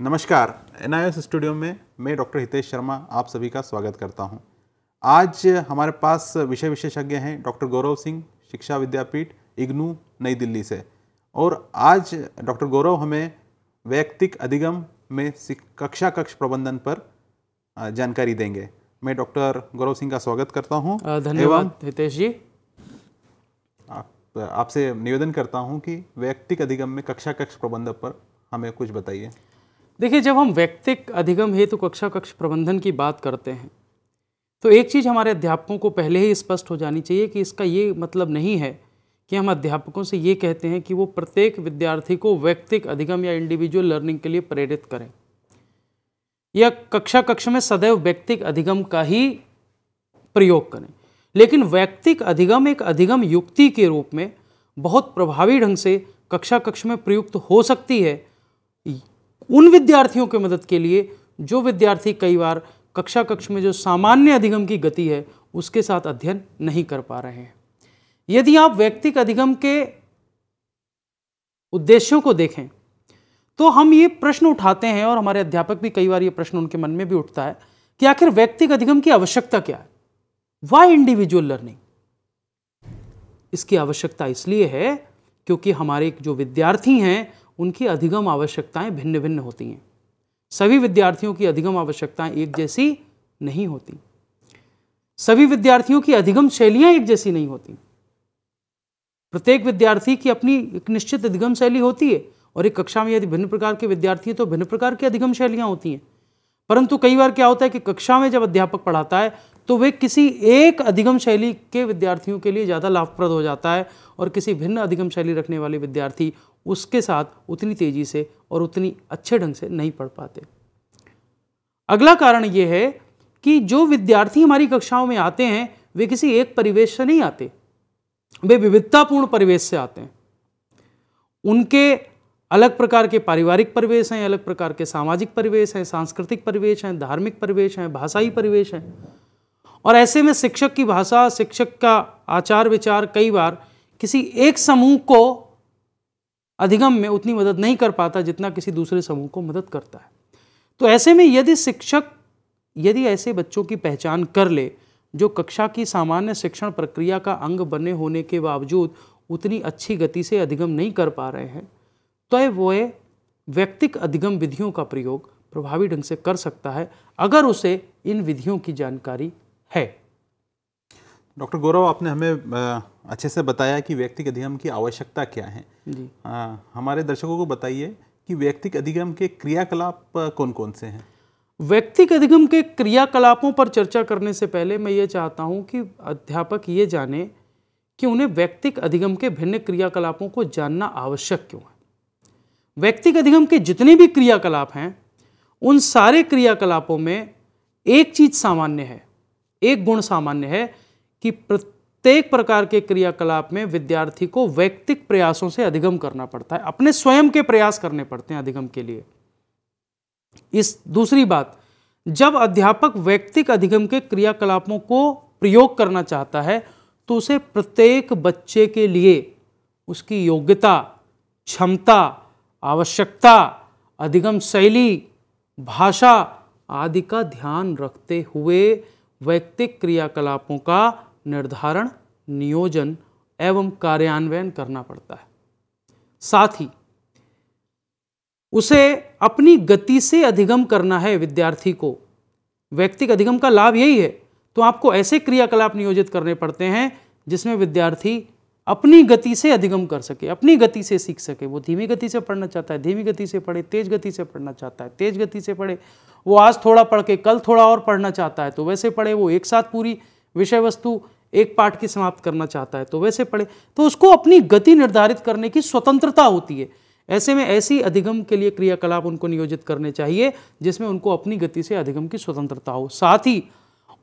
नमस्कार NIS studio में मैं डॉक्टर हितेश शर्मा आप सभी का स्वागत करता हूँ। आज हमारे पास विषय विशेषज्ञ हैं डॉक्टर गौरव सिंह शिक्षा विद्यापीठ इग्नू नई दिल्ली से। और आज डॉक्टर गौरव हमें वैयक्तिक अधिगम में कक्षा कक्ष प्रबंधन पर जानकारी देंगे। मैं डॉक्टर गौरव सिंह का स्वागत करता हूँ। धन्यवाद हितेश जी। आपसे निवेदन करता हूँ कि वैयक्तिक अधिगम में कक्षा कक्ष प्रबंधन पर हमें कुछ बताइए। देखिए, जब हम व्यक्तिक अधिगम हेतु तो कक्षा कक्ष प्रबंधन की बात करते हैं तो एक चीज़ हमारे अध्यापकों को पहले ही स्पष्ट हो जानी चाहिए कि इसका ये मतलब नहीं है कि हम अध्यापकों से ये कहते हैं कि वो प्रत्येक विद्यार्थी को व्यक्तिक अधिगम या इंडिविजुअल लर्निंग के लिए प्रेरित करें। या कक्षा कक्ष में सदैव व्यक्तिक अधिगम का ही प्रयोग करें। लेकिन व्यक्तिक अधिगम एक अधिगम युक्ति के रूप में बहुत प्रभावी ढंग से कक्षा कक्ष में प्रयुक्त हो सकती है। उन विद्यार्थियों के मदद के लिए जो विद्यार्थी कई बार कक्षा कक्ष में जो सामान्य अधिगम की गति है, उसके साथ अध्ययन नहीं कर पा रहे हैं। यदि आप व्यक्तिक अधिगम के उद्देश्यों को देखें तो हम ये प्रश्न उठाते हैं और हमारे अध्यापक भी कई बार ये प्रश्न उनके मन में भी उठता है कि आखिर व्यक्तिक अधिगम की आवश्यकता क्या है? वाई इंडिविजुअल लर्निंग इसकी आवश्यकता इसलिए है क्योंकि हमारे जो विद्यार्थी हैं, उनकी अधिगम आवश्यकताएँ भिन्न भिन्न होती हैं। सभी विद्यार्थियों की अधिगम आवश्यकताएँ एक जैसी नहीं होती। सभी विद्यार्थियों की अधिगम शैलियाँ एक जैसी नहीं होती। प्रत्येक विद्यार्थी की अपनी एक निश्चित अधिगम शैली होती है और एक कक्षा में यदि भिन्न प्रकार के विद्यार्थी हैं तो भिन्न प्रकार की अधिगम शैलियाँ होती हैं। परंतु कई बार क्या होता है कि कक्षा में जब अध्यापक पढ़ाता है तो वे किसी एक अधिगम शैली के विद्यार्थियों के लिए ज़्यादा लाभप्रद हो जाता है और किसी भिन्न अधिगम शैली रखने वाले विद्यार्थी उसके साथ उतनी तेज़ी से और उतनी अच्छे ढंग से नहीं पढ़ पाते। अगला कारण ये है कि जो विद्यार्थी हमारी कक्षाओं में आते हैं, वे किसी एक परिवेश से नहीं आते। वे विविधतापूर्ण परिवेश से आते हैं। उनके अलग प्रकार के पारिवारिक परिवेश हैं, अलग प्रकार के सामाजिक परिवेश हैं, सांस्कृतिक परिवेश हैं, धार्मिक परिवेश हैं, भाषाई परिवेश हैं। और ऐसे में शिक्षक की भाषा, शिक्षक का आचार विचार कई बार किसी एक समूह को अधिगम में उतनी मदद नहीं कर पाता जितना किसी दूसरे समूह को मदद करता है। तो ऐसे में यदि शिक्षक, यदि ऐसे बच्चों की पहचान कर ले, जो कक्षा की सामान्य शिक्षण प्रक्रिया का अंग बने होने के बावजूद उतनी अच्छी गति से अधिगम नहीं कर पा रहे हैं तो वह व्यक्तिक अधिगम विधियों का प्रयोग प्रभावी ढंग से कर सकता है, अगर उसे इन विधियों की जानकारी है। डॉक्टर गौरव आपने हमें अच्छे से बताया कि व्यक्तिक अधिगम की आवश्यकता क्या है। जी। आ, हमारे दर्शकों को बताइए कि व्यक्तिक अधिगम के क्रियाकलाप कौन कौन से हैं? व्यक्तिक अधिगम के क्रियाकलापों पर चर्चा करने से पहले मैं ये चाहता हूँ कि अध्यापक ये जाने कि उन्हें व्यक्तिक अधिगम के भिन्न क्रियाकलापों को जानना आवश्यक क्यों है। व्यक्तिक अधिगम के जितने भी क्रियाकलाप हैं उन सारे क्रियाकलापों में एक चीज़ सामान्य है एक गुण सामान्य है कि प्रत्येक प्रकार के क्रियाकलाप में विद्यार्थी को वैयक्तिक प्रयासों से अधिगम करना पड़ता है। अपने स्वयं के प्रयास करने पड़ते हैं अधिगम के लिए। इस दूसरी बात, जब अध्यापक वैयक्तिक अधिगम के क्रियाकलापों को प्रयोग करना चाहता है तो उसे प्रत्येक बच्चे के लिए उसकी योग्यता, क्षमता, आवश्यकता, अधिगम शैली, भाषा आदि का ध्यान रखते हुए वैयक्तिक क्रियाकलापों का निर्धारण, नियोजन एवं कार्यान्वयन करना पड़ता है। साथ ही, उसे अपनी गति से अधिगम करना है विद्यार्थी को। व्यक्तिक अधिगम का लाभ यही है तो आपको ऐसे क्रियाकलाप नियोजित करने पड़ते हैं जिसमें विद्यार्थी अपनी गति से अधिगम कर सके, अपनी गति से सीख सके। वो धीमी गति से पढ़ना चाहता है, धीमी गति से पढ़े, तेज गति से पढ़ना चाहता है, तेज गति से पढ़े। वो आज थोड़ा पढ़ के, कल थोड़ा और पढ़ना चाहता है तो वैसे पढ़े। वो एक साथ पूरी विषय वस्तु एक पाठ की समाप्त करना चाहता है तो वैसे पढ़े। तो उसको अपनी गति निर्धारित करने की स्वतंत्रता होती है। ऐसे में ऐसी अधिगम के लिए क्रियाकलाप उनको नियोजित करने चाहिए, जिसमें उनको अपनी गति से अधिगम की स्वतंत्रता हो। साथ ही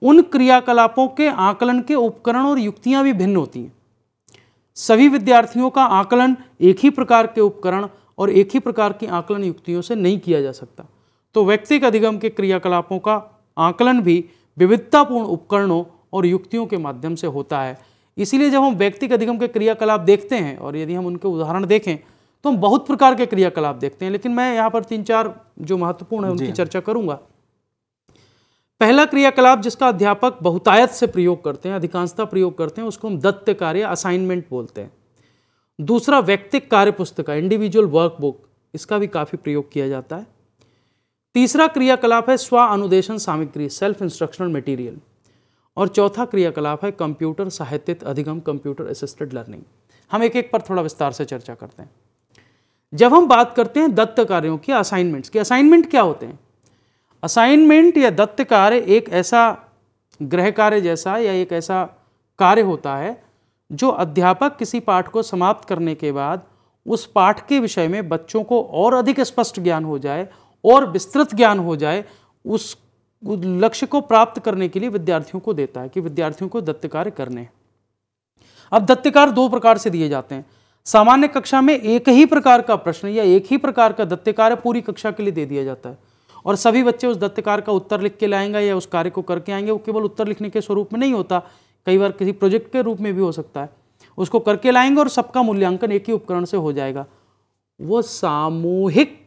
उन क्रियाकलापों के आकलन के उपकरण और युक्तियाँ भी भिन्न होती हैं। सभी विद्यार्थियों का आकलन एक ही प्रकार के उपकरण और एक ही प्रकार की आकलन युक्तियों से नहीं किया जा सकता। तो व्यक्तिक अधिगम के क्रियाकलापों का आकलन भी विविधतापूर्ण उपकरणों और युक्तियों के माध्यम से होता है। इसीलिए जब हम व्यक्तिक अधिगम के क्रियाकलाप देखते हैं और यदि हम उनके उदाहरण देखें तो हम बहुत प्रकार के क्रियाकलाप देखते हैं। लेकिन मैं यहाँ पर तीन चार जो महत्वपूर्ण है उनकी चर्चा करूँगा। पहला क्रियाकलाप जिसका अध्यापक बहुतायत से प्रयोग करते हैं, अधिकांशता प्रयोग करते हैं, उसको हम दत्त कार्य असाइनमेंट बोलते हैं। दूसरा, व्यक्तिक कार्य पुस्तिका इंडिविजुअल वर्कबुक इसका भी काफ़ी प्रयोग किया जाता है। तीसरा क्रियाकलाप है स्व अनुदेशन सामग्री सेल्फ इंस्ट्रक्शनल मटेरियल और चौथा क्रियाकलाप है कंप्यूटर साहित्यित अधिगम कंप्यूटर असिस्टेड लर्निंग हम एक एक पर थोड़ा विस्तार से चर्चा करते हैं। जब हम बात करते हैं दत्त कार्यों की असाइनमेंट्स की असाइनमेंट क्या होते हैं? असाइनमेंट या दत्त कार्य एक ऐसा गृह कार्य जैसा या एक ऐसा कार्य होता है, जो अध्यापक किसी पाठ को समाप्त करने के बाद उस पाठ के विषय में बच्चों को और अधिक स्पष्ट ज्ञान हो जाए और विस्तृत ज्ञान हो जाए, उस लक्ष्य को प्राप्त करने के लिए विद्यार्थियों को देता है कि विद्यार्थियों को दत्त कार्य करने अब दत्त कार्य दो प्रकार से दिए जाते हैं। सामान्य कक्षा में एक ही प्रकार का प्रश्न या एक ही प्रकार का दत्त कार्य पूरी कक्षा के लिए दे दिया जाता है। और सभी बच्चे उस दत्तकार का उत्तर लिख के लाएँगे या उस कार्य को करके आएँगे, वो केवल उत्तर लिखने के स्वरूप में नहीं होता, कई बार किसी प्रोजेक्ट के रूप में भी हो सकता है। उसको करके लाएँगे और सबका मूल्यांकन एक ही उपकरण से हो जाएगा। वो सामूहिक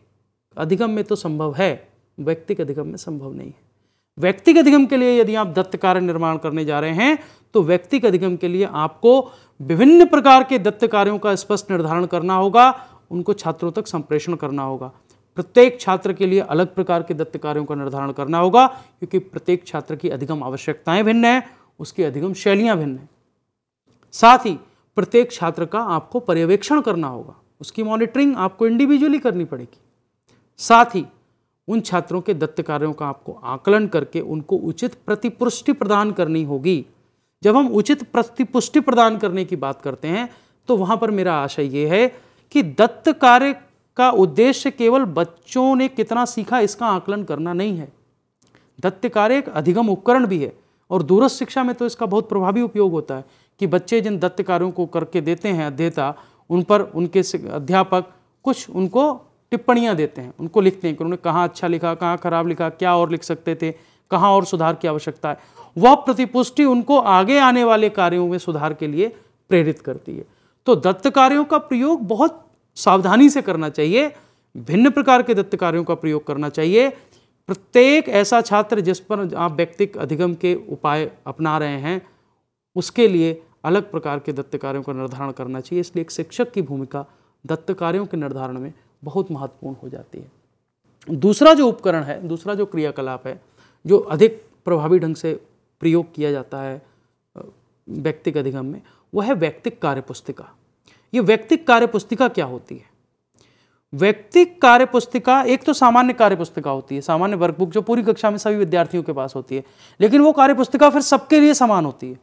अधिगम में तो संभव है, व्यक्तिक अधिगम में संभव नहीं है। व्यक्तिगत अधिगम के लिए यदि आप दत्त कार्य निर्माण करने जा रहे हैं तो व्यक्तिगत अधिगम के लिए आपको विभिन्न प्रकार के दत्त कार्यों का स्पष्ट निर्धारण करना होगा, उनको छात्रों तक संप्रेषण करना होगा। प्रत्येक छात्र के लिए अलग प्रकार के दत्त कार्यों का निर्धारण करना होगा, क्योंकि प्रत्येक छात्र की अधिगम आवश्यकताएँ भिन्न है, उसकी अधिगम शैलियाँ भिन्न है। साथ ही, प्रत्येक छात्र का आपको पर्यवेक्षण करना होगा, उसकी मॉनिटरिंग आपको इंडिविजुअली करनी पड़ेगी। साथ ही, उन छात्रों के दत्त कार्यों का आपको आकलन करके उनको उचित प्रतिपुष्टि प्रदान करनी होगी। जब हम उचित प्रतिपुष्टि प्रदान करने की बात करते हैं तो वहाँ पर मेरा आशय ये है कि दत्त कार्य का उद्देश्य केवल बच्चों ने कितना सीखा, इसका आकलन करना नहीं है। दत्त कार्य एक अधिगम उपकरण भी है और दूरस्थ शिक्षा में तो इसका बहुत प्रभावी उपयोग होता है कि बच्चे जिन दत्त कार्यों को करके देते हैं, अध्येता, उन पर उनके अध्यापक कुछ उनको टिप्पणियाँ देते हैं, उनको लिखते हैं कि उन्होंने कहाँ अच्छा लिखा, कहाँ खराब लिखा, क्या और लिख सकते थे, कहाँ और सुधार की आवश्यकता है। वह प्रतिपुष्टि उनको आगे आने वाले कार्यों में सुधार के लिए प्रेरित करती है। तो दत्त कार्यों का प्रयोग बहुत सावधानी से करना चाहिए, भिन्न प्रकार के दत्त कार्यों का प्रयोग करना चाहिए। प्रत्येक ऐसा छात्र जिस पर आप व्यक्तिक अधिगम के उपाय अपना रहे हैं, उसके लिए अलग प्रकार के दत्त कार्यों का निर्धारण करना चाहिए। इसलिए एक शिक्षक की भूमिका दत्त कार्यों के निर्धारण में बहुत महत्वपूर्ण हो जाती है। दूसरा जो उपकरण है, दूसरा जो क्रियाकलाप है, जो अधिक प्रभावी ढंग से प्रयोग किया जाता है व्यक्तिक अधिगम में, वह है व्यक्तिक कार्य पुस्तिका ये व्यक्तिक कार्य पुस्तिका क्या होती है? व्यक्तिक कार्य पुस्तिका एक तो सामान्य कार्य पुस्तिका होती है, सामान्य वर्कबुक जो पूरी कक्षा में सभी विद्यार्थियों के पास होती है, लेकिन वो कार्य पुस्तिका फिर सबके लिए समान होती है।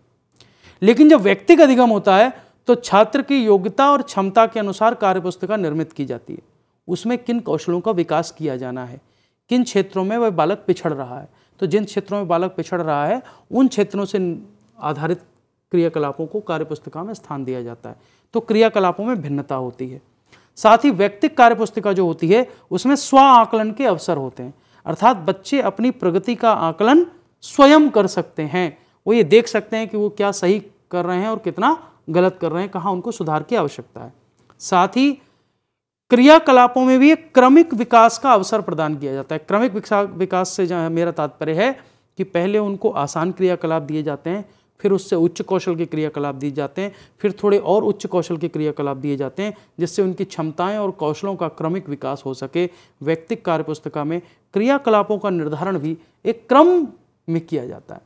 लेकिन जब व्यक्तिक अधिगम होता है तो छात्र की योग्यता और क्षमता के अनुसार कार्य पुस्तिका निर्मित की जाती है। उसमें किन कौशलों का विकास किया जाना है? किन क्षेत्रों में वह बालक पिछड़ रहा है? तो जिन क्षेत्रों में बालक पिछड़ रहा है, उन क्षेत्रों से आधारित क्रियाकलापों को कार्यपुस्तिका में स्थान दिया जाता है। तो क्रियाकलापों में भिन्नता होती है। साथ ही व्यक्तिक कार्यपुस्तिका जो होती है, उसमें स्व आकलन के अवसर होते हैं। अर्थात बच्चे अपनी प्रगति का आकलन स्वयं कर सकते हैं। वो ये देख सकते हैं कि वो क्या सही कर रहे हैं और कितना गलत कर रहे हैं, कहाँ उनको सुधार की आवश्यकता है। साथ ही क्रियाकलापों में भी एक क्रमिक विकास का अवसर प्रदान किया जाता है। क्रमिक विकास से मेरा तात्पर्य है कि पहले उनको आसान क्रियाकलाप दिए जाते हैं फिर उससे उच्च कौशल के क्रियाकलाप दिए जाते हैं, फिर थोड़े और उच्च कौशल के क्रियाकलाप दिए जाते हैं, जिससे उनकी क्षमताएँ और कौशलों का क्रमिक विकास हो सके। व्यक्तिक कार्यपुस्तिका में क्रियाकलापों का निर्धारण भी एक क्रम में किया जाता है।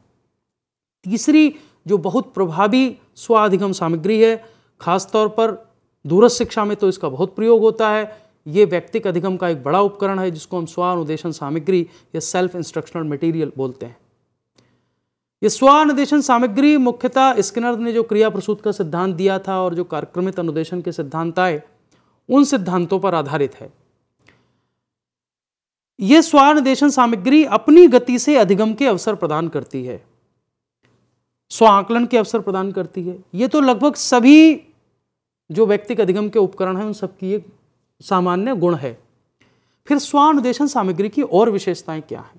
तीसरी, जो बहुत प्रभावी स्वाधिगम सामग्री है, खासतौर पर दूरस्थ शिक्षा में तो इसका बहुत प्रयोग होता है। ये व्यक्तिक अधिगम का एक बड़ा उपकरण है, जिसको हम स्वानुदेशन सामग्री या सेल्फ इंस्ट्रक्शनल मटेरियल बोलते हैं। ये स्वानुदेशन सामग्री मुख्यतः स्किनर ने जो क्रिया प्रसूत का सिद्धांत दिया था और जो कार्यक्रमित अनुदेशन के सिद्धांत आए उन सिद्धांतों पर आधारित है। यह स्वानुदेशन सामग्री अपनी गति से अधिगम के अवसर प्रदान करती है। स्व आकलन के अवसर प्रदान करती है। ये तो लगभग सभी जो व्यक्तिक अधिगम के उपकरण हैं, उन सबकी एक सामान्य गुण है। फिर स्वानुदेशन सामग्री की और विशेषताएँ क्या हैं?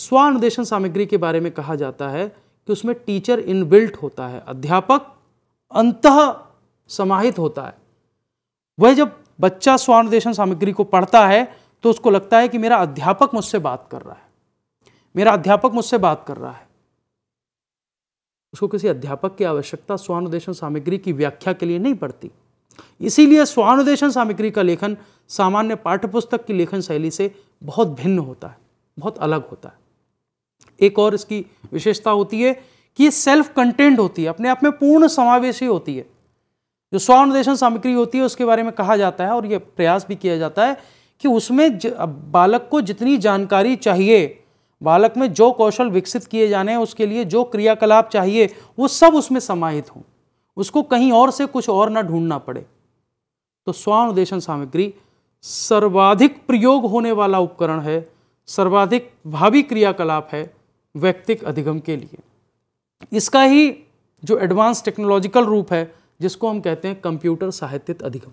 स्वानुदेशन सामग्री के बारे में कहा जाता है कि उसमें टीचर इनबिल्ट होता है, अध्यापक अंत समाहित होता है। वह जब बच्चा स्वानुदेशन सामग्री को पढ़ता है तो उसको लगता है कि मेरा अध्यापक मुझसे बात कर रहा है। मेरा अध्यापक मुझसे बात कर रहा है। उसको किसी अध्यापक की आवश्यकता स्वानुदेशन सामग्री की व्याख्या के लिए नहीं पड़ती। इसीलिए स्वानुदेशन सामग्री का लेखन सामान्य पाठ्यपुस्तक की लेखन शैली से बहुत भिन्न होता है, बहुत अलग होता है। एक और इसकी विशेषता होती है कि ये सेल्फ कंटेंट होती है, अपने आप में पूर्ण समावेशी होती है। जो स्वानुदेशन सामग्री होती है, उसके बारे में कहा जाता है और यह प्रयास भी किया जाता है कि उसमें बालक को जितनी जानकारी चाहिए, बालक में जो कौशल विकसित किए जाने हैं, उसके लिए जो क्रियाकलाप चाहिए, वो सब उसमें समाहित हों। उसको कहीं और से कुछ और ना ढूंढना पड़े। तो स्वानुदेशन सामग्री सर्वाधिक प्रयोग होने वाला उपकरण है। सर्वाधिक भावी क्रियाकलाप है व्यक्तिक अधिगम के लिए। इसका ही जो एडवांस टेक्नोलॉजिकल रूप है, जिसको हम कहते हैं कंप्यूटर साहित्यित अधिगम।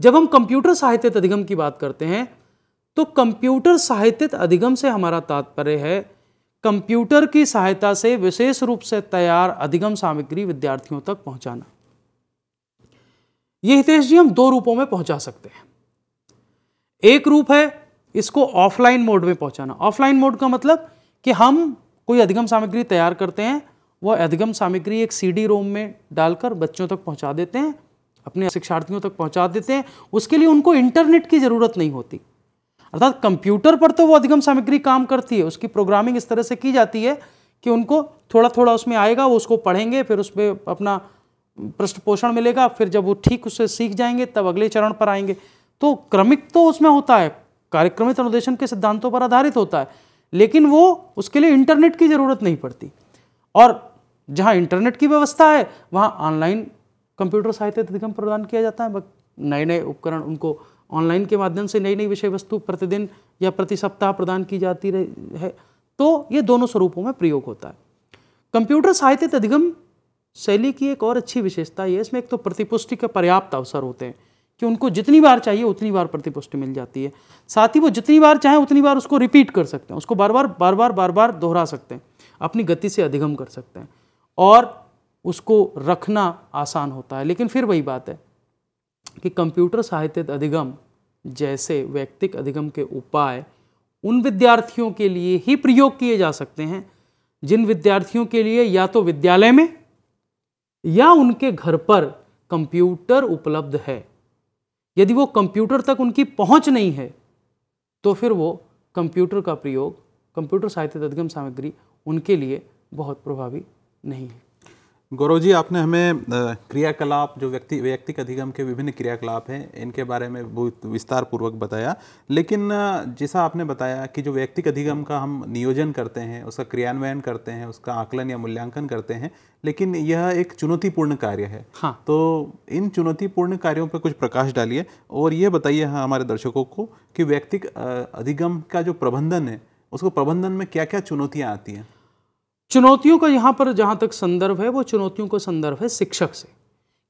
जब हम कंप्यूटर साहित्यित अधिगम की बात करते हैं तो कंप्यूटर साहित्यित अधिगम से हमारा तात्पर्य है कंप्यूटर की सहायता से विशेष रूप से तैयार अधिगम सामग्री विद्यार्थियों तक पहुंचाना। ये हितेश जी हम दो रूपों में पहुँचा सकते हैं। एक रूप है इसको ऑफलाइन मोड में पहुंचाना। ऑफलाइन मोड का मतलब कि हम कोई अधिगम सामग्री तैयार करते हैं वह अधिगम सामग्री एक सीडी रोम में डालकर बच्चों तक पहुँचा देते हैं, अपने शिक्षार्थियों तक पहुँचा देते हैं। उसके लिए उनको इंटरनेट की ज़रूरत नहीं होती। अर्थात कंप्यूटर पर तो वो अधिगम सामग्री काम करती है, उसकी प्रोग्रामिंग इस तरह से की जाती है कि उनको थोड़ा थोड़ा उसमें आएगा, वो उसको पढ़ेंगे, फिर उस पर अपना पृष्ठ पोषण मिलेगा, फिर जब वो ठीक उससे सीख जाएँगे, तब अगले चरण पर आएँगे। तो क्रमिक तो उसमें होता है कार्यक्रमित अनुदेशन के सिद्धांतों पर आधारित होता है, लेकिन वो उसके लिए इंटरनेट की ज़रूरत नहीं पड़ती। और जहाँ इंटरनेट की व्यवस्था है, वहाँ ऑनलाइन कंप्यूटर साहित्य अधिगम प्रदान किया जाता है। नए नए उपकरण उनको ऑनलाइन के माध्यम से नई नई विषय वस्तु प्रतिदिन या प्रति सप्ताह प्रदान की जाती है। तो ये दोनों स्वरूपों में प्रयोग होता है। कंप्यूटर साहित्य अधिगम शैली की एक और अच्छी विशेषता ये इसमें एक तो प्रतिपुष्टि के पर्याप्त अवसर होते हैं। कि उनको जितनी बार चाहिए उतनी बार प्रतिपुष्टि मिल जाती है। साथ ही वो जितनी बार चाहें उतनी बार उसको रिपीट कर सकते हैं। उसको बार बार बार बार बार बार दोहरा सकते हैं। अपनी गति से अधिगम कर सकते हैं। और उसको रखना आसान होता है। लेकिन फिर वही बात है कि कंप्यूटर साहित्य अधिगम जैसे व्यक्तिक अधिगम के उपाय उन विद्यार्थियों के लिए ही प्रयोग किए जा सकते हैं, जिन विद्यार्थियों के लिए या तो विद्यालय में या उनके घर पर कंप्यूटर उपलब्ध है। यदि वो कंप्यूटर तक उनकी पहुँच नहीं है तो फिर वो कंप्यूटर का प्रयोग, कंप्यूटर साहित्य अधिगम सामग्री उनके लिए बहुत प्रभावी नहीं है। गौरव जी आपने हमें क्रियाकलाप जो व्यक्ति व्यक्तिक अधिगम के विभिन्न क्रियाकलाप हैं इनके बारे में बहुत विस्तार पूर्वक बताया। लेकिन जैसा आपने बताया कि जो व्यक्तिक अधिगम का हम नियोजन करते हैं उसका क्रियान्वयन करते हैं उसका आकलन या मूल्यांकन करते हैं लेकिन यह एक चुनौतीपूर्ण कार्य है। हाँ। तो इन चुनौतीपूर्ण कार्यों पर कुछ प्रकाश डालिए और ये बताइए हमारे दर्शकों को कि व्यक्तिक अधिगम का जो प्रबंधन है उसको प्रबंधन में क्या क्या चुनौतियाँ आती हैं? चुनौतियों का यहाँ पर जहाँ तक संदर्भ है, वो चुनौतियों का संदर्भ है शिक्षक से।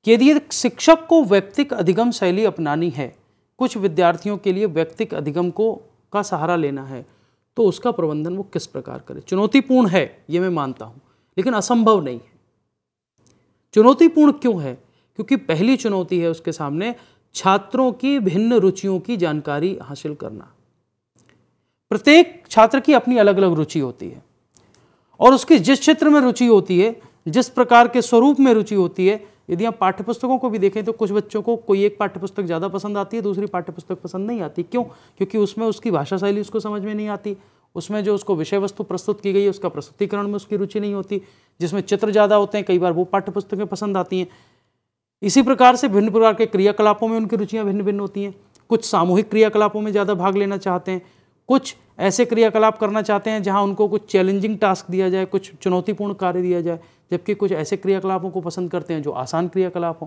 कि यदि शिक्षक को व्यक्तिक अधिगम शैली अपनानी है, कुछ विद्यार्थियों के लिए व्यक्तिक अधिगम को, का सहारा लेना है तो उसका प्रबंधन वो किस प्रकार करे? चुनौतीपूर्ण है, ये मैं मानता हूँ, लेकिन असंभव नहीं है। चुनौतीपूर्ण क्यों है? क्योंकि पहली चुनौती है उसके सामने छात्रों की भिन्न रुचियों की जानकारी हासिल करना। प्रत्येक छात्र की अपनी अलग अलग रुचि होती है। और उसकी जिस क्षेत्र में रुचि होती है, जिस प्रकार के स्वरूप में रुचि होती है, यदि आप पाठ्यपुस्तकों को भी देखें तो कुछ बच्चों को कोई एक पाठ्यपुस्तक ज़्यादा पसंद आती है, दूसरी पाठ्यपुस्तक पसंद नहीं आती। क्यों? क्योंकि उसमें उसकी भाषा शैली उसको समझ में नहीं आती। उसमें जो उसको विषय वस्तु प्रस्तुत की गई है, उसका प्रस्तुतिकरण में उसकी रुचि नहीं होती। जिसमें चित्र ज़्यादा होते हैं, कई बार वो पाठ्यपुस्तकें पसंद आती हैं। इसी प्रकार से भिन्न प्रकार के क्रियाकलापों में उनकी रुचियाँ भिन्न भिन्न होती हैं। कुछ सामूहिक क्रियाकलापों में ज़्यादा भाग लेना चाहते हैं। कुछ ऐसे क्रियाकलाप करना चाहते हैं जहाँ उनको कुछ चैलेंजिंग टास्क दिया जाए, कुछ चुनौतीपूर्ण कार्य दिया जाए, जबकि कुछ ऐसे क्रियाकलापों को पसंद करते हैं जो आसान क्रियाकलाप हों।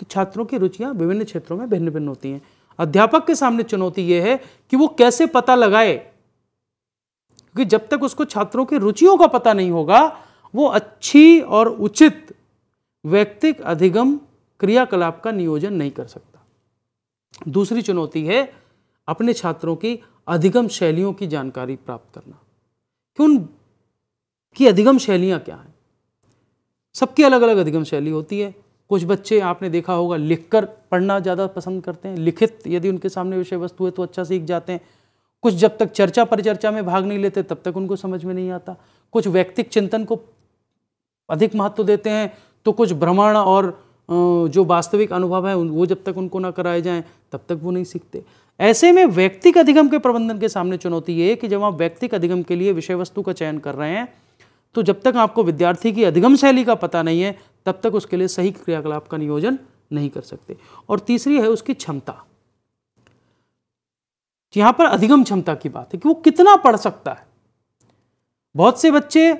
कि छात्रों की रुचियाँ विभिन्न क्षेत्रों में भिन्न भिन्न होती हैं। अध्यापक के सामने चुनौती यह है कि वो कैसे पता लगाए? क्योंकि जब तक उसको छात्रों की रुचियों का पता नहीं होगा, वो अच्छी और उचित व्यक्तिक अधिगम क्रियाकलाप का नियोजन नहीं कर सकता। दूसरी चुनौती है अपने छात्रों की अधिगम शैलियों की जानकारी प्राप्त करना। कि उन कि अधिगम शैलियाँ क्या हैं? सबकी अलग अलग अधिगम शैली होती है। कुछ बच्चे, आपने देखा होगा, लिखकर पढ़ना ज़्यादा पसंद करते हैं। लिखित, यदि उनके सामने विषय वस्तु है तो अच्छा सीख जाते हैं। कुछ जब तक चर्चा परिचर्चा में भाग नहीं लेते, तब तक उनको समझ में नहीं आता। कुछ व्यक्तिक चिंतन को अधिक महत्व देते हैं तो कुछ भ्रमण और जो वास्तविक अनुभव है वो जब तक उनको ना कराए जाएँ, तब तक वो नहीं सीखते। ऐसे में व्यक्तिक अधिगम के प्रबंधन के सामने चुनौती ये है कि जब आप व्यक्तिक अधिगम के लिए विषय वस्तु का चयन कर रहे हैं तो जब तक आपको विद्यार्थी की अधिगम शैली का पता नहीं है, तब तक उसके लिए सही क्रियाकलाप का नियोजन नहीं कर सकते। और तीसरी है उसकी क्षमता। यहाँ पर अधिगम क्षमता की बात है कि वो कितना पढ़ सकता है। बहुत से बच्चे,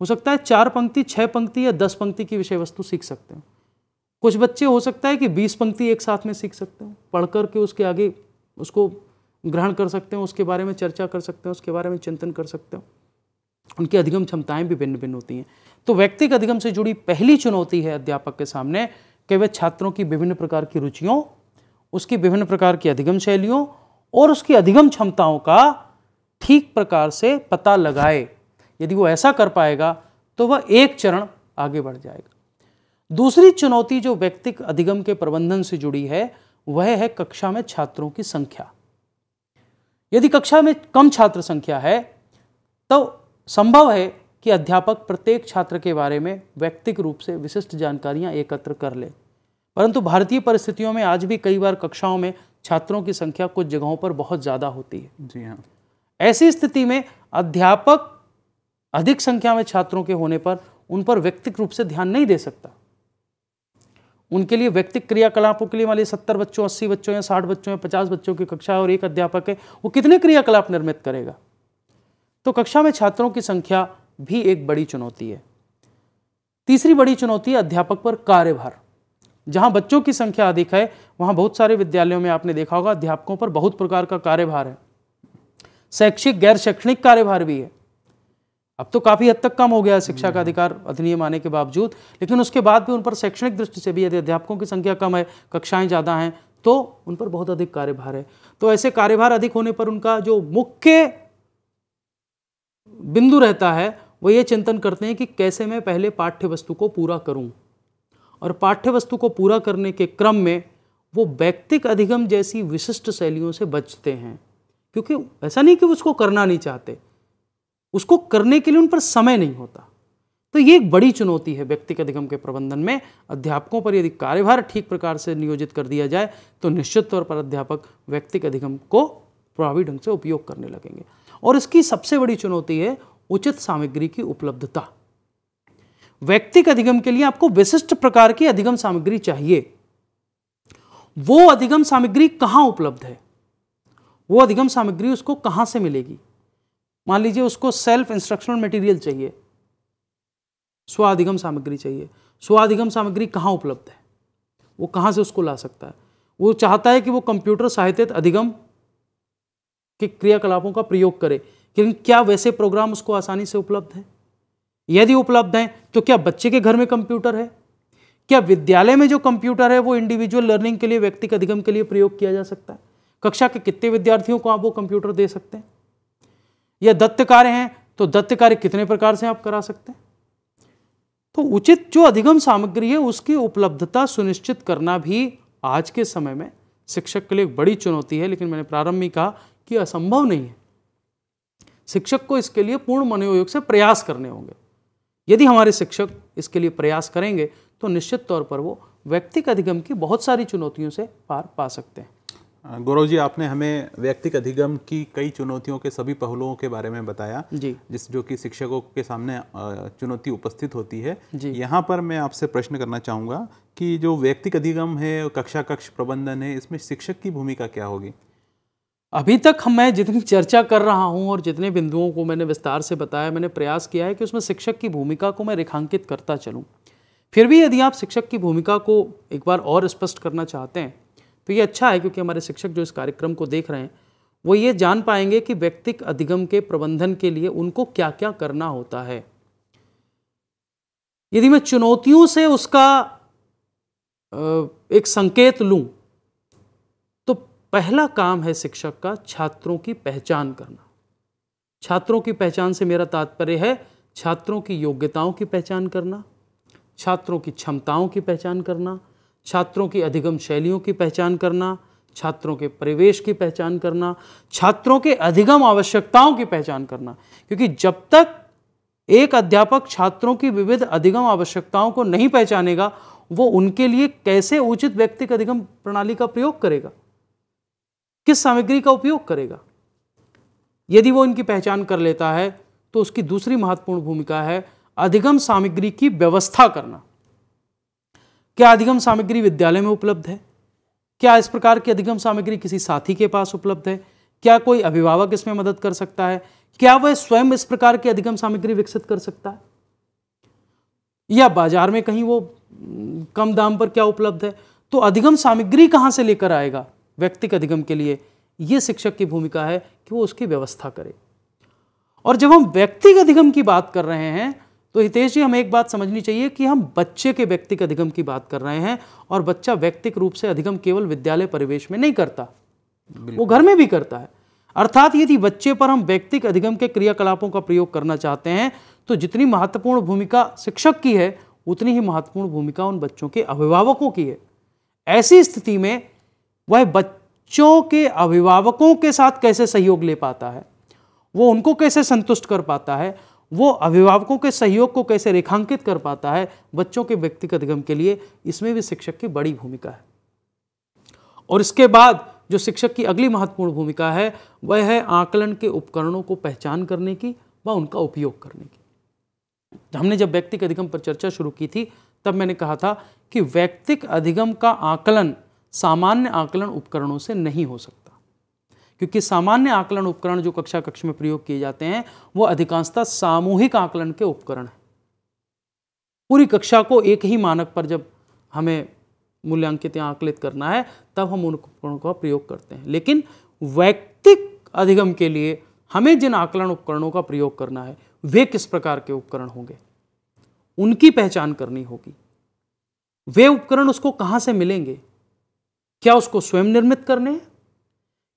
हो सकता है चार पंक्ति, छह पंक्ति या दस पंक्ति की विषय वस्तु सीख सकते हैं। कुछ बच्चे, हो सकता है कि बीस पंक्ति एक साथ में सीख सकते हो पढ़ करके उसके आगे उसको ग्रहण कर सकते हो, उसके बारे में चर्चा कर सकते हो, उसके बारे में चिंतन कर सकते हो। उनकी अधिगम क्षमताएँ भी भिन्न भिन्न होती हैं। तो व्यक्तिगत अधिगम से जुड़ी पहली चुनौती है अध्यापक के सामने कि वह छात्रों की विभिन्न प्रकार की रुचियों, उसकी विभिन्न प्रकार की अधिगम शैलियों और उसकी अधिगम क्षमताओं का ठीक प्रकार से पता लगाए। यदि वो ऐसा कर पाएगा तो वह एक चरण आगे बढ़ जाएगा। दूसरी चुनौती जो व्यक्तिक अधिगम के प्रबंधन से जुड़ी है वह है कक्षा में छात्रों की संख्या। यदि कक्षा में कम छात्र संख्या है तो संभव है कि अध्यापक प्रत्येक छात्र के बारे में व्यक्तिक रूप से विशिष्ट जानकारियाँ एकत्र कर ले। परंतु भारतीय परिस्थितियों में आज भी कई बार कक्षाओं में छात्रों की संख्या कुछ जगहों पर बहुत ज़्यादा होती है। जी हाँ। ऐसी स्थिति में अध्यापक अधिक संख्या में छात्रों के होने पर उन पर व्यक्तिक रूप से ध्यान नहीं दे सकता। उनके लिए व्यक्तिक क्रियाकलापों के लिए मान लीजिए सत्तर बच्चों, अस्सी बच्चों या साठ बच्चों या पचास बच्चों की कक्षा और एक अध्यापक है, वो कितने क्रियाकलाप निर्मित करेगा? तो कक्षा में छात्रों की संख्या भी एक बड़ी चुनौती है। तीसरी बड़ी चुनौती है अध्यापक पर कार्यभार। जहाँ बच्चों की संख्या अधिक है, वहाँ बहुत सारे विद्यालयों में आपने देखा होगा अध्यापकों पर बहुत प्रकार का कार्यभार है। शैक्षिक, गैर शैक्षणिक कार्यभार भी है। अब तो काफ़ी हद तक कम हो गया शिक्षा का अधिकार अधिनियम आने के बावजूद लेकिन उसके बाद भी उन पर शैक्षणिक दृष्टि से भी यदि अध्यापकों की संख्या कम है कक्षाएँ ज़्यादा हैं तो उन पर बहुत अधिक कार्यभार है। तो ऐसे कार्यभार अधिक होने पर उनका जो मुख्य बिंदु रहता है वो ये चिंतन करते हैं कि कैसे मैं पहले पाठ्य वस्तु को पूरा करूँ। और पाठ्य वस्तु को पूरा करने के क्रम में वो व्यक्तिक अधिगम जैसी विशिष्ट शैलियों से बचते हैं क्योंकि ऐसा नहीं कि उसको करना नहीं चाहते। उसको करने के लिए उन पर समय नहीं होता। तो ये एक बड़ी चुनौती है व्यक्तिगत अधिगम के प्रबंधन में। अध्यापकों पर यदि कार्यभार ठीक प्रकार से नियोजित कर दिया जाए तो निश्चित तौर पर अध्यापक व्यक्तिगत अधिगम को प्रभावी ढंग से उपयोग करने लगेंगे। और इसकी सबसे बड़ी चुनौती है उचित सामग्री की उपलब्धता। व्यक्तिक अधिगम के लिए आपको विशिष्ट प्रकार की अधिगम सामग्री चाहिए। वो अधिगम सामग्री कहाँ उपलब्ध है? वो अधिगम सामग्री उसको कहाँ से मिलेगी? मान लीजिए उसको सेल्फ इंस्ट्रक्शनल मटेरियल चाहिए। स्वाधिगम सामग्री चाहिए। स्वाधिगम सामग्री कहाँ उपलब्ध है? वो कहाँ से उसको ला सकता है? वो चाहता है कि वो कंप्यूटर साहित्य अधिगम के क्रियाकलापों का प्रयोग करे। लेकिन क्या वैसे प्रोग्राम उसको आसानी से उपलब्ध है? यदि उपलब्ध हैं तो क्या बच्चे के घर में कंप्यूटर है? क्या विद्यालय में जो कंप्यूटर है, वो इंडिविजुअल लर्निंग के लिए व्यक्तिगत अधिगम के लिए प्रयोग किया जा सकता है? कक्षा के कितने विद्यार्थियों को आप वो कंप्यूटर दे सकते हैं? या दत्त कार्य हैं तो दत्त कार्य कितने प्रकार से आप करा सकते हैं? तो उचित जो अधिगम सामग्री है, उसकी उपलब्धता सुनिश्चित करना भी आज के समय में शिक्षक के लिए एक बड़ी चुनौती है, लेकिन मैंने प्रारंभ में कहा कि असंभव नहीं है। शिक्षक को इसके लिए पूर्ण मनोयोग से प्रयास करने होंगे। यदि हमारे शिक्षक इसके लिए प्रयास करेंगे तो निश्चित तौर पर वो व्यक्तिगत अधिगम की बहुत सारी चुनौतियों से पार पा सकते हैं। गौरव जी आपने हमें व्यक्तिक अधिगम की कई चुनौतियों के सभी पहलुओं के बारे में बताया जी। जिस जो कि शिक्षकों के सामने चुनौती उपस्थित होती है। जी। यहाँ पर मैं आपसे प्रश्न करना चाहूँगा कि जो व्यक्तिक अधिगम है कक्षा कक्ष प्रबंधन है इसमें शिक्षक की भूमिका क्या होगी? अभी तक हम मैं जितनी चर्चा कर रहा हूँ और जितने बिंदुओं को मैंने विस्तार से बताया मैंने प्रयास किया है कि उसमें शिक्षक की भूमिका को मैं रेखांकित करता चलूँ। फिर भी यदि आप शिक्षक की भूमिका को एक बार और स्पष्ट करना चाहते हैं तो ये अच्छा है क्योंकि हमारे शिक्षक जो इस कार्यक्रम को देख रहे हैं, वो ये जान पाएँगे कि व्यक्तिक अधिगम के प्रबंधन के लिए उनको क्या क्या करना होता है। यदि मैं चुनौतियों से उसका एक संकेत लूँ तो पहला काम है शिक्षक का छात्रों की पहचान करना। छात्रों की पहचान से मेरा तात्पर्य है छात्रों की योग्यताओं की पहचान करना, छात्रों की क्षमताओं की पहचान करना छात्रों की अधिगम शैलियों की पहचान करना, छात्रों के परिवेश की पहचान करना, छात्रों के अधिगम आवश्यकताओं की पहचान करना। क्योंकि जब तक एक अध्यापक छात्रों की विविध अधिगम आवश्यकताओं को नहीं पहचानेगा, वो उनके लिए कैसे उचित व्यक्तिगत अधिगम प्रणाली का प्रयोग करेगा? किस सामग्री का उपयोग करेगा? यदि वो इनकी पहचान कर लेता है तो उसकी दूसरी महत्वपूर्ण भूमिका है अधिगम सामग्री की व्यवस्था करना। क्या अधिगम सामग्री विद्यालय में उपलब्ध है? क्या इस प्रकार की अधिगम सामग्री किसी साथी के पास उपलब्ध है? क्या कोई अभिभावक इसमें मदद कर सकता है? क्या वह स्वयं इस प्रकार की अधिगम सामग्री विकसित कर सकता है? या बाज़ार में कहीं वो कम दाम पर क्या उपलब्ध है? तो अधिगम सामग्री कहाँ से लेकर आएगा व्यक्तिक अधिगम के लिए? यह शिक्षक की भूमिका है कि वो उसकी व्यवस्था करे। और जब हम व्यक्तिगत अधिगम की बात कर रहे हैं तो हितेश जी हमें एक बात समझनी चाहिए कि हम बच्चे के व्यक्तिक अधिगम की बात कर रहे हैं और बच्चा व्यक्तिक रूप से अधिगम केवल विद्यालय परिवेश में नहीं करता। वो घर में भी करता है। अर्थात यदि बच्चे पर हम व्यक्तिक अधिगम के क्रियाकलापों का प्रयोग करना चाहते हैं तो जितनी महत्वपूर्ण भूमिका शिक्षक की है उतनी ही महत्वपूर्ण भूमिका उन बच्चों के अभिभावकों की है। ऐसी स्थिति में वह बच्चों के अभिभावकों के साथ कैसे सहयोग ले पाता है? वो उनको कैसे संतुष्ट कर पाता है? वो अभिभावकों के सहयोग को कैसे रेखांकित कर पाता है बच्चों के व्यक्तिगत अधिगम के लिए, इसमें भी शिक्षक की बड़ी भूमिका है। और इसके बाद जो शिक्षक की अगली महत्वपूर्ण भूमिका है, वह है आकलन के उपकरणों को पहचान करने की व उनका उपयोग करने की। हमने जब व्यक्तिक अधिगम पर चर्चा शुरू की थी, तब मैंने कहा था कि व्यक्तिक अधिगम का आकलन सामान्य आकलन उपकरणों से नहीं हो सकता। क्योंकि सामान्य आकलन उपकरण जो कक्षा कक्ष में प्रयोग किए जाते हैं, वो अधिकांशतः सामूहिक आकलन के उपकरण हैं। पूरी कक्षा को एक ही मानक पर जब हमें मूल्यांकित या आकलित करना है, तब हम उन उपकरणों का प्रयोग करते हैं। लेकिन वैयक्तिक अधिगम के लिए हमें जिन आकलन उपकरणों का प्रयोग करना है, वे किस प्रकार के उपकरण होंगे? उनकी पहचान करनी होगी। वे उपकरण उसको कहाँ से मिलेंगे? क्या उसको स्वयं निर्मित करने हैं?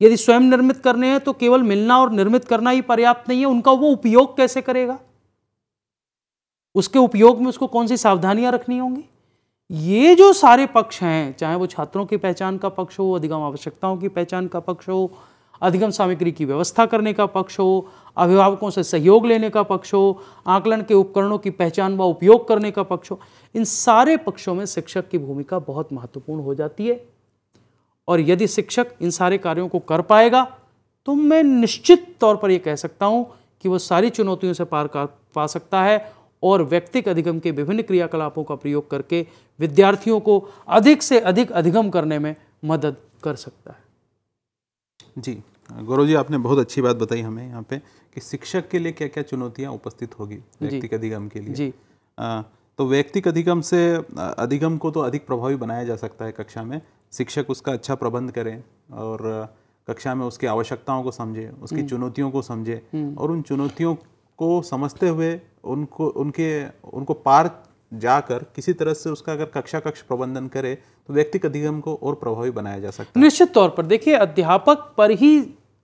यदि स्वयं निर्मित करने हैं तो केवल मिलना और निर्मित करना ही पर्याप्त नहीं है, उनका वो उपयोग कैसे करेगा? उसके उपयोग में उसको कौन सी सावधानियाँ रखनी होंगी? ये जो सारे पक्ष हैं, चाहे वो छात्रों की पहचान का पक्ष हो, अधिगम आवश्यकताओं की पहचान का पक्ष हो, अधिगम सामग्री की व्यवस्था करने का पक्ष हो, अभिभावकों से सहयोग लेने का पक्ष हो, आकलन के उपकरणों की पहचान व उपयोग करने का पक्ष हो, इन सारे पक्षों में शिक्षक की भूमिका बहुत महत्वपूर्ण हो जाती है। और यदि शिक्षक इन सारे कार्यों को कर पाएगा तो मैं निश्चित तौर पर यह कह सकता हूँ कि वह सारी चुनौतियों से पार कर पा सकता है और व्यक्तिक अधिगम के विभिन्न क्रियाकलापों का प्रयोग करके विद्यार्थियों को अधिक से अधिक अधिगम करने में मदद कर सकता है। जी गौरव जी आपने बहुत अच्छी बात बताई हमें यहाँ पे कि शिक्षक के लिए क्या क्या चुनौतियाँ उपस्थित होगी व्यक्तिक अधिगम के लिए। जी। आ, तो व्यक्तिक अधिगम से अधिगम को तो अधिक प्रभावी बनाया जा सकता है कक्षा में शिक्षक उसका अच्छा प्रबंध करें और कक्षा में उसकी आवश्यकताओं को समझे उसकी हम्म। चुनौतियों को समझे हम्म। और उन चुनौतियों को समझते हुए उनको उनके उनको पार जाकर किसी तरह से उसका अगर कक्षा कक्ष प्रबंधन करे तो व्यक्तिगत अधिगम को और प्रभावी बनाया जा सकता है निश्चित तौर पर देखिए अध्यापक पर ही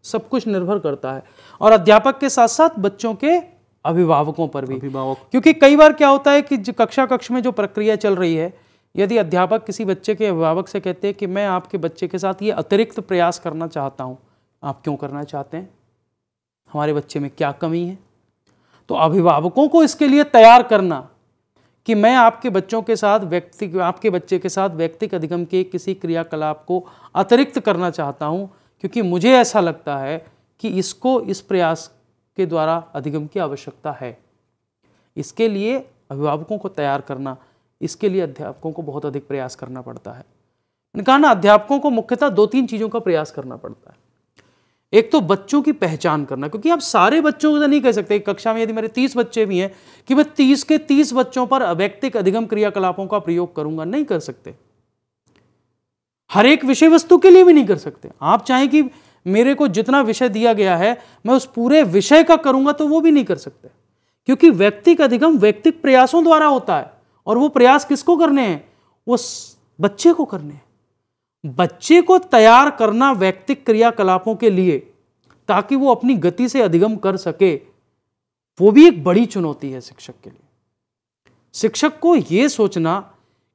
सब कुछ निर्भर करता है और अध्यापक के साथ साथ बच्चों के अभिभावकों पर भी अभिभावक क्योंकि कई बार क्या होता है कि कक्षा कक्ष में जो प्रक्रिया चल रही है यदि अध्यापक किसी बच्चे के अभिभावक से कहते हैं कि मैं आपके बच्चे के साथ ये अतिरिक्त प्रयास करना चाहता हूँ, आप क्यों करना चाहते हैं? हमारे बच्चे में क्या कमी है? तो अभिभावकों को इसके लिए तैयार करना कि मैं आपके बच्चों के साथ व्यक्ति, आपके बच्चे के साथ व्यक्तिक अधिगम के किसी क्रियाकलाप को अतिरिक्त करना चाहता हूँ, क्योंकि मुझे ऐसा लगता है कि इसको इस प्रयास के द्वारा अधिगम की आवश्यकता है। इसके लिए अभिभावकों को तैयार करना इसके लिए अध्यापकों को बहुत अधिक प्रयास करना पड़ता है। कहा ना, अध्यापकों को मुख्यतः दो तीन चीज़ों का प्रयास करना पड़ता है। एक तो बच्चों की पहचान करना, क्योंकि आप सारे बच्चों को तो नहीं कह सकते। कक्षा में यदि मेरे तीस बच्चे भी हैं कि मैं तीस के तीस बच्चों पर अवैक्तिक अधिगम क्रियाकलापों का प्रयोग करूँगा, नहीं कर सकते। हर एक विषय वस्तु के लिए भी नहीं कर सकते। आप चाहें कि मेरे को जितना विषय दिया गया है, मैं उस पूरे विषय का करूँगा तो वो भी नहीं कर सकते। क्योंकि व्यक्तिक अधिगम व्यक्तिक प्रयासों द्वारा होता है। और वो प्रयास किसको करने हैं? वो बच्चे को करने हैं। बच्चे को तैयार करना व्यक्तिक क्रियाकलापों के लिए, ताकि वो अपनी गति से अधिगम कर सके, वो भी एक बड़ी चुनौती है शिक्षक के लिए। शिक्षक को ये सोचना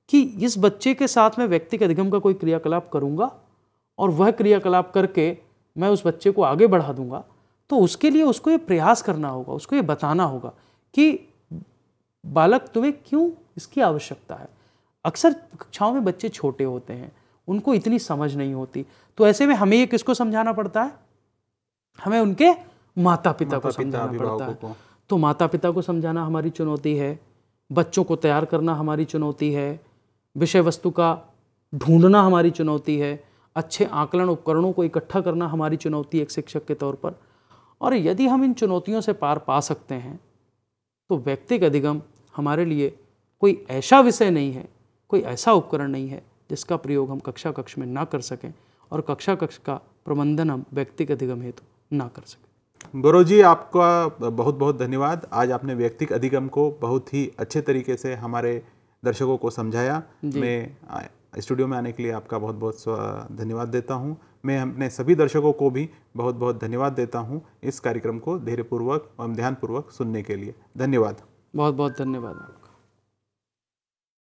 कि इस बच्चे के साथ मैं व्यक्तिक अधिगम का कोई क्रियाकलाप करूँगा और वह क्रियाकलाप करके मैं उस बच्चे को आगे बढ़ा दूँगा तो उसके लिए उसको ये प्रयास करना होगा, उसको ये बताना होगा कि, बालक, तुम्हें क्यों इसकी आवश्यकता है। अक्सर कक्षाओं में बच्चे छोटे होते हैं उनको इतनी समझ नहीं होती। तो ऐसे में हमें ये किसको समझाना पड़ता है? हमें उनके माता पिता को समझाना पड़ता है। तो माता पिता को समझाना हमारी चुनौती है। बच्चों को तैयार करना हमारी चुनौती है। विषय वस्तु का ढूंढना हमारी चुनौती है। अच्छे आकलन उपकरणों को इकट्ठा करना हमारी चुनौती है एक शिक्षक के तौर पर। और यदि हम इन चुनौतियों से पार पा सकते हैं तो व्यक्तिगत अधिगम हमारे लिए कोई ऐसा विषय नहीं है कोई ऐसा उपकरण नहीं है जिसका प्रयोग हम कक्षा कक्ष में ना कर सकें और कक्षा कक्ष का प्रबंधन हम व्यक्तिगत अधिगम हेतु ना कर सकें। गौरव जी आपका बहुत बहुत धन्यवाद। आज आपने व्यक्तिगत अधिगम को बहुत ही अच्छे तरीके से हमारे दर्शकों को समझाया। मैं स्टूडियो में आने के लिए आपका बहुत बहुत धन्यवाद देता हूँ। मैं अपने सभी दर्शकों को भी बहुत बहुत धन्यवाद देता हूँ इस कार्यक्रम को धैर्यपूर्वक एवं ध्यानपूर्वक सुनने के लिए। धन्यवाद। बहुत बहुत धन्यवाद।